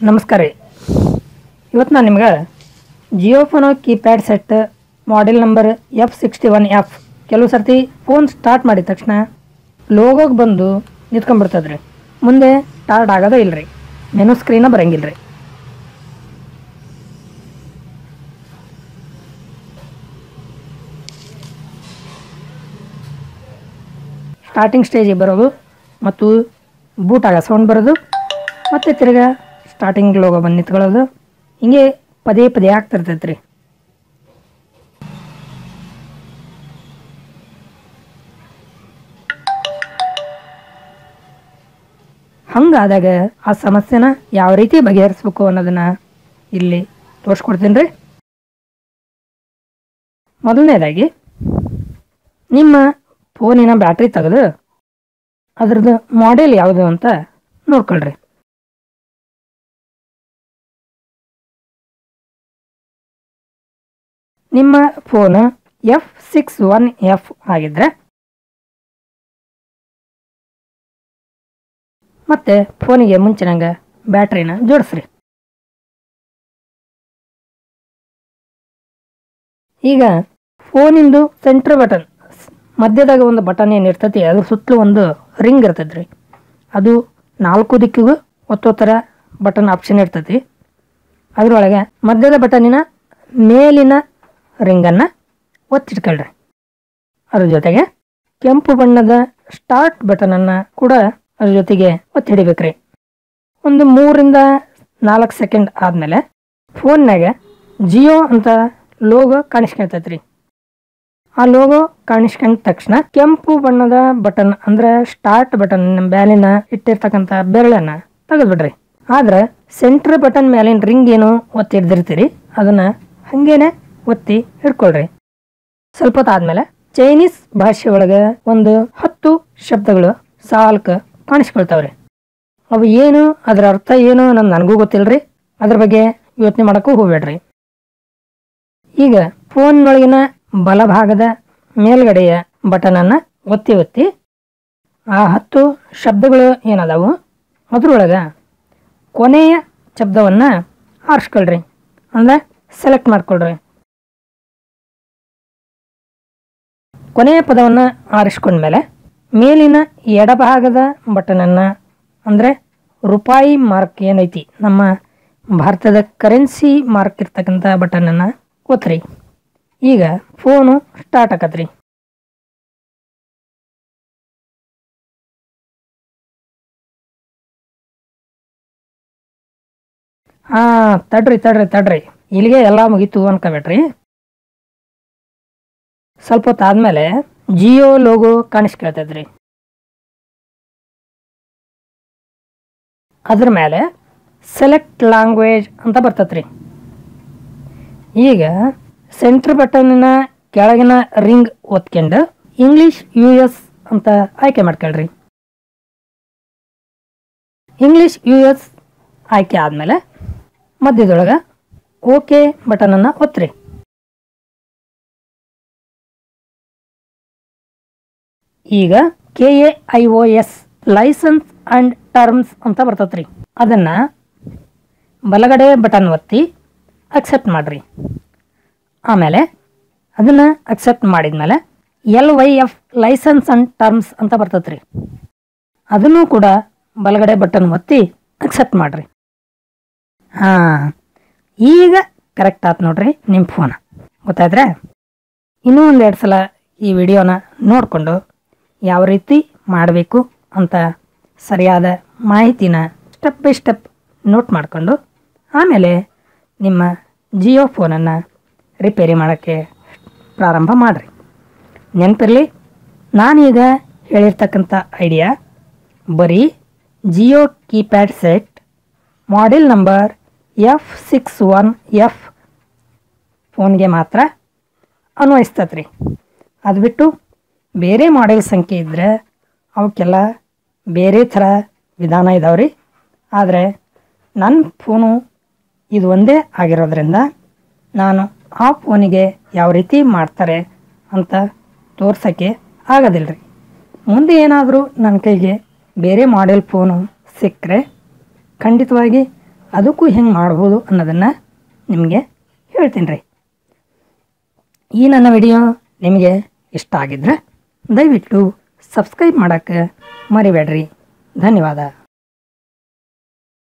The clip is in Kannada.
ನಮಸ್ಕಾರ ರೀ. ಇವತ್ತು ನಾನು ನಿಮ್ಗೆ Jio ಫೋನೋ keypad set model number F sixty one F ಕೆಲವು ಸರ್ತಿ ಫೋನ್ ಸ್ಟಾರ್ಟ್ ಮಾಡಿದ ತಕ್ಷಣ ಲೋಗೋಗೆ ಬಂದು ನಿಂತ್ಕೊಂಡ್ಬಿಡ್ತದೆ ರೀ ಮುಂದೆ ಸ್ಟಾರ್ಟ್ ಆಗೋದೇ ಇಲ್ಲ ರೀ ಮೆನು ಸ್ಕ್ರೀನ ಬರಂಗಿಲ್ಲ ರೀ ಸ್ಟಾರ್ಟಿಂಗ್ ಸ್ಟೇಜಿಗೆ ಬರೋದು ಮತ್ತು ಬೂಟ್ ಆಗೋ ಸೌಂಡ್ ಬರೋದು, ಮತ್ತು ತಿರ್ಗಾ ಸ್ಟಾರ್ಟಿಂಗ್ ಲೋಗ ಬಂದು ನಿಂತ್ಕೊಳ್ಳೋದು ಹಿಂಗೆ ಪದೇ ಪದೇ ಆಗ್ತಿರ್ತೈತೆ ರೀ ಹಂಗಾದಾಗ ಆ ಸಮಸ್ಯೆನ ಯಾವ ರೀತಿ ಬಗೆಹರಿಸ್ಬೇಕು ಅನ್ನೋದನ್ನ ಇಲ್ಲಿ ತೋರಿಸ್ಕೊಡ್ತೀನಿ ರೀ ಮೊದಲನೇದಾಗಿ, ನಿಮ್ಮ ಫೋನಿನ ಬ್ಯಾಟ್ರಿ ತೆಗೆದು ಅದ್ರದ್ದು ಮಾಡೆಲ್ ಯಾವುದು ಅಂತ ನೋಡ್ಕೊಳ್ರಿ. ನಿಮ್ಮ phone F six one F ಆಗಿದ್ರೆ ಮತ್ತೆ ಫೋನಿಗೆ ಮುಂಚಿನಂಗೆ ಬ್ಯಾಟ್ರಿನ ಜೋಡಿಸ್ರಿ. ಈಗ ಫೋನಿಂದು ಸೆಂಟ್ರ್ ಬಟನ್ ಮಧ್ಯದಾಗ ಒಂದು ಬಟನ್ ಏನು ಇರ್ತೈತಿ, ಅದ್ರ ಸುತ್ತಲೂ ಒಂದು ರಿಂಗ್ ಇರ್ತೈತೆ ರೀ ಅದು ನಾಲ್ಕು ದಿಕ್ಕಿಗೂ ಒತ್ತೋ ಥರ ಬಟನ್ ಆಪ್ಷನ್ ಇರ್ತೈತಿ. ಅದರೊಳಗೆ ಮಧ್ಯದ ಬಟನಿನ ಮೇಲಿನ ರಿಂಗನ್ನು ಒತ್ತಿಟ್ಕೊಳ್ರಿ. ಅದ್ರ ಜೊತೆಗೆ ಕೆಂಪು ಬಣ್ಣದ ಸ್ಟಾರ್ಟ್ ಬಟನನ್ನು ಕೂಡ ಅದ್ರ ಜೊತೆಗೆ ಒತ್ತಿ ಹಿಡಿಬೇಕ್ರಿ ಒಂದು ಮೂರಿಂದ ನಾಲ್ಕು ಸೆಕೆಂಡ್ ಆದಮೇಲೆ ಫೋನ್ನಾಗ ಜಿಯೋ ಅಂತ ಲೋಗೋ ಕಾಣಿಸ್ಕೊಳ್ತೈತ್ರಿ. ಆ ಲೋಗೋ ಕಾಣಿಸ್ಕೊಂಡ ತಕ್ಷಣ ಕೆಂಪು ಬಣ್ಣದ ಬಟನ್ ಅಂದ್ರೆ ಸ್ಟಾರ್ಟ್ ಬಟನ್ ನಮ್ಮ ಬ್ಯಾಲಿನ ಇಟ್ಟಿರ್ತಕ್ಕಂಥ ಬೆರಳನ್ನು ತೆಗೆದ್ಬಿಡ್ರಿ. ಆದ್ರೆ ಸೆಂಟ್ರ್ ಬಟನ್ ಮೇಲಿನ ರಿಂಗ್ ಏನು ಒತ್ತಿ ಹಿಡ್ದಿರ್ತೀರಿ ಅದನ್ನ ಹಂಗೇನೆ ಒತ್ತಿ ಹಿಡ್ಕೊಳ್ರಿ. ಸ್ವಲ್ಪ ಹೊತ್ತಾದ್ಮೇಲೆ ಚೈನೀಸ್ ಭಾಷೆ ಒಳಗೆ ಒಂದು ಹತ್ತು ಶಬ್ದಗಳು ಸಾಲ್ಕ ಕಾಣಿಸ್ಕೊಳ್ತಾವ್ರಿ. ಅವು ಏನು, ಅದರ ಅರ್ಥ ಏನು ನನ್ ನನಗೂ ಗೊತ್ತಿಲ್ಲರಿ ಅದ್ರ ಬಗ್ಗೆ ಯೋಚನೆ ಮಾಡೋಕ್ಕೂ ಹೋಗ್ಬೇಡ್ರಿ. ಈಗ ಫೋನ್ನೊಳಗಿನ ಬಲಭಾಗದ ಮೇಲ್ಗಡೆಯ ಬಟನನ್ನು ಒತ್ತಿ ಒತ್ತಿ ಆ ಹತ್ತು ಶಬ್ದಗಳು ಏನದಾವು? ಅದರೊಳಗೆ ಕೊನೆಯ ಶಬ್ದವನ್ನು ಆರಿಸ್ಕೊಳ್ರಿ ಅಂದರೆ ಸೆಲೆಕ್ಟ್ ಮಾಡ್ಕೊಳ್ರಿ. ಕೊನೆಯ ಪದವನ್ನು ಆರಿಸ್ಕೊಂಡ್ಮೇಲೆ ಮೇಲಿನ ಎಡಭಾಗದ ಬಟನನ್ನು ಅಂದರೆ ರೂಪಾಯಿ ಮಾರ್ಕ್ ಏನೈತಿ? ನಮ್ಮ ಭಾರತದ ಕರೆನ್ಸಿ ಮಾರ್ಕ್ ಇರ್ತಕ್ಕಂಥ ಬಟನನ್ನು ಒತ್ತಿರಿ ಈಗ ಫೋನು ಸ್ಟಾರ್ಟ್ ಆಕತ್ರಿ ಹಾಂ ತಡ್ರಿ ತಡ್ರಿ ತಡ್ರಿ. ಇಲ್ಲಿಗೆ ಎಲ್ಲ ಮುಗೀತು ಅನ್ಕೋಬೇಡ್ರಿ. ಸ್ವಲ್ಪ ಹೊತ್ತು ಆದ್ಮೇಲೆ ಜಿಯೋ ಲೋಗೋ ಕಾಣಿಸ್ಕೊಳ್ತದ್ರಿ ಅದ್ರ ಮೇಲೆ ಸೆಲೆಕ್ಟ್ ಲ್ಯಾಂಗ್ವೇಜ್ ಅಂತ ಬರ್ತತ್ರಿ. ಈಗ ಸೆಂಟ್ರ್ ಬಟನ್ನ ಕೆಳಗಿನ ರಿಂಗ್ ಒತ್ಕೊಂಡು ಇಂಗ್ಲಿಷ್ ಯು ಎಸ್ ಅಂತ ಆಯ್ಕೆ ಮಾಡ್ಕೊಳ್ರಿ. ಇಂಗ್ಲಿಷ್ ಯು ಎಸ್ ಆಯ್ಕೆ ಆದಮೇಲೆ ಮಧ್ಯದೊಳಗೆ ಓಕೆ ಬಟನನ್ನು ಒತ್ತಿರಿ ಈಗ K A I O S license and terms ಅಂತ ಬರ್ತತ್ರಿ. ಅದನ್ನು ಬಲಗಡೆ ಬಟನ್ ಒತ್ತಿ ಅಕ್ಸೆಪ್ಟ್ ಮಾಡಿರಿ. ಆಮೇಲೆ ಅದನ್ನು ಅಕ್ಸೆಪ್ಟ್ ಮಾಡಿದ್ಮೇಲೆ L Y F license and terms ಅಂತ ಬರ್ತತ್ರಿ. ಅದನ್ನು ಕೂಡ ಬಲಗಡೆ ಬಟನ್ ಒತ್ತಿ ಅಕ್ಸೆಪ್ಟ್ ಮಾಡಿರಿ. ಹಾಂ, ಈಗ ಕರೆಕ್ಟ್ ಆಯ್ತು ನೋಡ್ರಿ ನಿಮ್ಮ ಫೋನ್ ಗೊತ್ತಾದ್ರೆ ಇನ್ನೂ ಒಂದೆರಡು ಸಲ ಈ ವಿಡಿಯೋನ ನೋಡಿಕೊಂಡು ಯಾವ ರೀತಿ ಮಾಡಬೇಕು ಅಂತ ಸರಿಯಾದ ಮಾಹಿತಿನ ಸ್ಟೆಪ್ ಬೈ ಸ್ಟೆಪ್ ನೋಟ್ ಮಾಡಿಕೊಂಡು ಆಮೇಲೆ ನಿಮ್ಮ ಜಿಯೋ ಫೋನನ್ನು ರಿಪೇರಿ ಮಾಡೋಕ್ಕೆ ಪ್ರಾರಂಭ ಮಾಡಿರಿ. ನೆನಪಿರಲಿ, ನಾನೀಗ ಹೇಳಿರ್ತಕ್ಕಂಥ ಐಡಿಯಾ ಬರೀ Jio keypad set model number F six one F ಫೋನ್ಗೆ ಮಾತ್ರ ಅನ್ವಯಿಸ್ತತ್ರಿ. ಅದು ಬಿಟ್ಟು ಬೇರೆ ಮಾಡೆಲ್ ಸಂಖ್ಯೆ ಇದ್ದರೆ ಅವಕ್ಕೆಲ್ಲ ಬೇರೆ ಥರ ವಿಧಾನ ಇದಾವೆ ರೀ ಆದರೆ ನನ್ನ ಫೋನು ಇದು ಒಂದೇ ಆಗಿರೋದ್ರಿಂದ ನಾನು ಆ ಫೋನಿಗೆ ಯಾವ ರೀತಿ ಮಾಡ್ತಾರೆ ಅಂತ ತೋರ್ಸೋಕ್ಕೆ ಆಗೋದಿಲ್ಲ ರೀ ಮುಂದೆ ಏನಾದರೂ ನನ್ನ ಕೈಗೆ ಬೇರೆ ಮಾಡೆಲ್ ಫೋನು ಸಿಕ್ಕರೆ ಖಂಡಿತವಾಗಿ ಅದಕ್ಕೂ ಹೆಂಗೆ ಮಾಡ್ಬೋದು ಅನ್ನೋದನ್ನು ನಿಮಗೆ ಹೇಳ್ತೀನಿ ರೀ ಈ ನನ್ನ ವಿಡಿಯೋ ನಿಮಗೆ ಇಷ್ಟ ಆಗಿದ್ರೆ ದಯವಿಟ್ಟು ಸಬ್ಸ್ಕ್ರೈಬ್ ಮಾಡೋಕ್ಕೆ ಮರಿಬೇಡ್ರಿ. ಧನ್ಯವಾದ.